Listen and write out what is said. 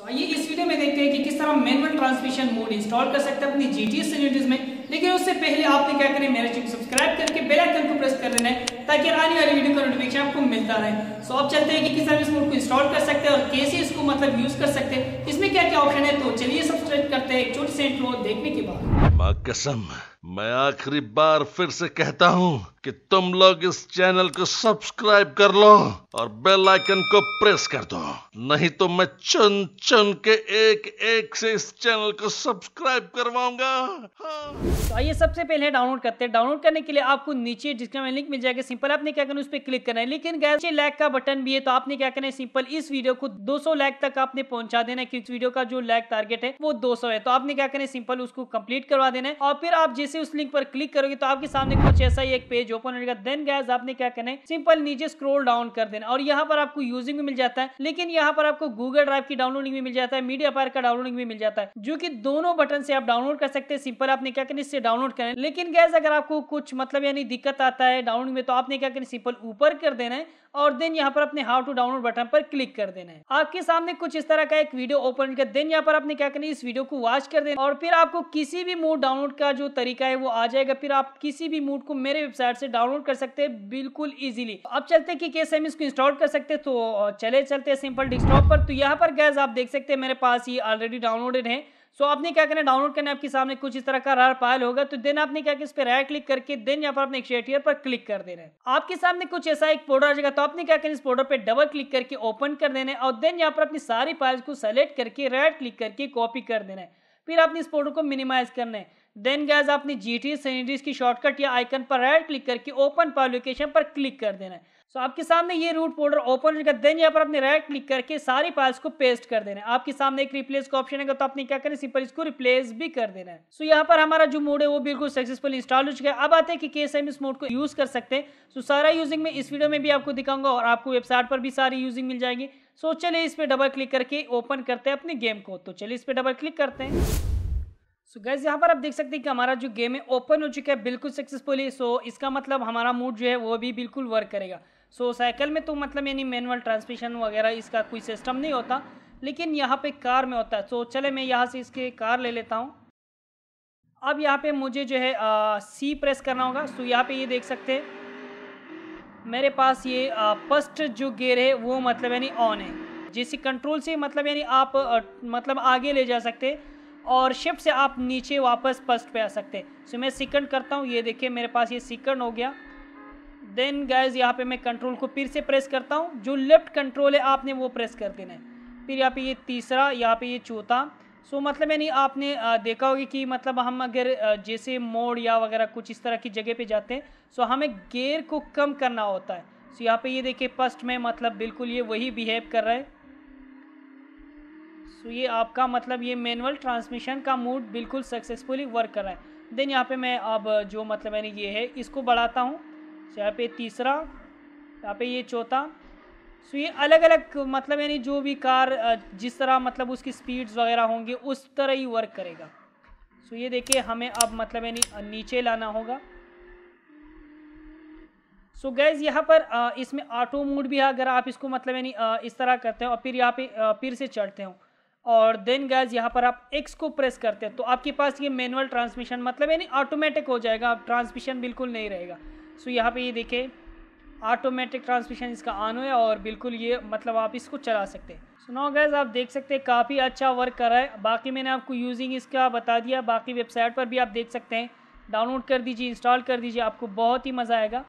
तो आइए इस वीडियो में देखते हैं कि किस तरह मैनुअल ट्रांसमिशन मोड इंस्टॉल कर सकते हैं अपनी जीटीएस सिनेरियोज में। लेकिन उससे पहले आपने क्या करें मेरे चैनल सब्सक्राइब करके बेल आइकन को प्रेस कर देना है, ताकि आने वाली वीडियो का नोटिफिकेशन आपको मिलता रहे। सो आप चलते हैं कि किस तरह इस मोड को इंस्टॉल कर सकते हैं और कैसे इसको मतलब यूज़ कर सकते हैं? इसमें क्या क्या ऑप्शन है? तो चलिए सब्सक्राइब करते हैं। एक छोटी देखने के बाद। माँ कसम मैं आखिरी बार फिर से कहता हूँ कि तुम लोग इस चैनल को सब्सक्राइब कर लो और बेल आइकन को प्रेस कर दो। नहीं तो मैं चुन चुन के एक एक से इस चैनल को सब्सक्राइब करवाऊँगा। हाँ। तो आइए सबसे पहले डाउनलोड करते हैं। डाउनलोड करने के लिए आपको नीचे डिस्क्रिप्शन में लिंक मिल जाएगा। सिंपल आपने क्या करना उस पर क्लिक करना है। लेकिन गैस लैक का बटन भी है तो आपने क्या करना है सिंपल इस वीडियो को 200 लैक तक आपने पहुँचा देना है क्योंकि इस वीडियो का जो लैक टारगेट है वो 200 है। तो आपने क्या करना है सिंपल उसको कंप्लीट करवा देना है। और फिर आप जैसे उस लिंक पर क्लिक करोगे तो आपके सामने कुछ ऐसा ही एक पेज ओपन होगा देन गैस आपने क्या करना है? सिंपल नीचे स्क्रोल डाउन कर देना। और यहाँ पर आपको यूजिंग भी मिल जाता है, लेकिन यहाँ पर आपको गूगल ड्राइव की डाउनलोडिंग भी मिल जाता है मीडिया पार का डाउनलोडिंग भी मिल जाता है, जो की दोनों बटन से आप डाउनलोड कर सकते हैं। सिंपल आपने क्या करना इससे डाउनलोड करें लेकिन गैस अगर आपको कुछ मतलब यानी दिक्कत आता है डाउनलोड में तो आपने क्या करना सिंपल ऊपर कर देना है और देन यहाँ पर अपने हाउ टू डाउनलोड बटन पर क्लिक कर देना है। आपके सामने कुछ इस तरह का एक वीडियो ओपन कर देन यहाँ पर आपने क्या करना इस वीडियो को वॉच कर देना और फिर आपको किसी भी मूड डाउनलोड का जो तरीका है वो आ जाएगा। फिर आप किसी भी मूड को मेरे वेबसाइट से डाउनलोड कर सकते हैं बिल्कुल इजीली अब चलते हैं कि कैसे हम इसको इंस्टॉल कर सकते हैं। तो चले चलते हैं सिंपल डेस्कटॉप पर। तो यहाँ पर गैस आप देख सकते हैं मेरे पास ये ऑलरेडी डाउनलोडेड है। सो आपने क्या करना डाउनलोड करना आपके सामने कुछ इस तरह का रार फ़ाइल होगा। तो देन आपने क्या किया? इस पर राइट क्लिक करके देन यहाँ पर अपने शेटियर पर क्लिक कर देना है। आपके सामने कुछ ऐसा एक फोल्डर आ जाएगा। तो आपने क्या करना इस फोल्डर पे डबल क्लिक करके ओपन कर देना है। और देन यहाँ पर अपनी सारी फाइल्स को सेलेक्ट करके राइट क्लिक करके कॉपी कर देना है। फिर आपने इस फोल्डर को मिनिमाइज करना है। देन गैस आपने जी टी सैनिटरीज की शॉर्टकट या आइकन पर राइट क्लिक करके ओपन फ़ाइल लोकेशन पर क्लिक कर देना है। सो so, आपके सामने ये रूट फोल्डर ओपन होगा देन यहाँ पर अपने राइट क्लिक करके सारी फाइल्स को पेस्ट कर देना है। आपके सामने एक रिप्लेस का ऑप्शन है तो आपने क्या करें सिंपल इसको रिप्लेस भी कर देना है। सो so, यहाँ पर हमारा जो मोड है वो बिल्कुल सक्सेसफुल इंस्टॉल हो चुका है। अब आते हैं कि कैसे हम इस मोड को यूज़ कर सकते हैं। सो so, सारा यूजिंग में इस वीडियो में भी आपको दिखाऊँगा और आपको वेबसाइट पर भी सारी यूजिंग मिल जाएगी। सो चलिए इस पर डबल क्लिक करके ओपन करते हैं अपने गेम को। तो चलिए इस पर डबल क्लिक करते हैं। सो so गैस यहाँ पर आप देख सकते हैं कि हमारा जो गेम है ओपन हो चुका है बिल्कुल सक्सेसफुली सो so, इसका मतलब हमारा मूड जो है वो भी बिल्कुल वर्क करेगा। सो so, साइकिल में तो मतलब यानी मैनुअल ट्रांसमिशन वगैरह इसका कोई सिस्टम नहीं होता लेकिन यहाँ पे कार में होता है। सो so, चले मैं यहाँ से इसके कार ले लेता हूँ। अब यहाँ पे मुझे जो है सी प्रेस करना होगा। सो so, यहाँ पे ये देख सकते हैं। मेरे पास ये फ़र्स्ट जो गेयर है, वो मतलब यानी ऑन है। जिस कंट्रोल से मतलब यानी आप मतलब आगे ले जा सकते और शिफ्ट से आप नीचे वापस फ़र्स्ट पे आ सकते। सो मैं सिकंड करता हूँ। ये देखिए, मेरे पास ये सिकंड हो गया। देन गैज यहाँ पे मैं कंट्रोल को फिर से प्रेस करता हूँ। जो लेफ़्ट कंट्रोल है, आपने वो प्रेस कर देना है। फिर यहाँ पे ये तीसरा, यहाँ पे ये चौथा। सो so, मतलब यानी आपने देखा होगा कि मतलब हम अगर जैसे मोड़ या वगैरह कुछ इस तरह की जगह पे जाते हैं सो so हमें गेयर को कम करना होता है। सो so, यहाँ पे ये देखिए फ़र्स्ट में मतलब बिल्कुल ये वही बिहेव कर रहा है। सो so, ये आपका मतलब ये मैनुअल ट्रांसमिशन का मूड बिल्कुल सक्सेसफुली वर्क कर रहा है। देन यहाँ पे मैं अब जो मतलब यानी ये है इसको बढ़ाता हूँ। यहाँ पे तीसरा यहाँ पे ये चौथा सो ये अलग अलग मतलब यानी जो भी कार जिस तरह मतलब उसकी स्पीड्स वगैरह होंगी, उस तरह ही वर्क करेगा। सो ये देखिए, हमें अब मतलब यानी नीचे लाना होगा। सो so गैज़ यहाँ पर इसमें ऑटो मोड भी है, अगर आप इसको मतलब यानी इस तरह करते हैं, और फिर यहाँ पे फिर से चढ़ते हो। और देन गैस यहाँ पर आप एक्स को प्रेस करते हैं तो आपके पास ये मैनुअल ट्रांसमिशन मतलब यानी ऑटोमेटिक हो जाएगा, अब ट्रांसमिशन बिल्कुल नहीं रहेगा। सो यहाँ पे ये देखें ऑटोमेटिक ट्रांसमिशन इसका ऑन है और बिल्कुल ये मतलब आप इसको चला सकते हैं। सुनो गैस आप देख सकते हैं काफ़ी अच्छा वर्क कर रहा है। बाकी मैंने आपको यूजिंग इसका बता दिया। बाकी वेबसाइट पर भी आप देख सकते हैं। डाउनलोड कर दीजिए इंस्टॉल कर दीजिए, आपको बहुत ही मज़ा आएगा।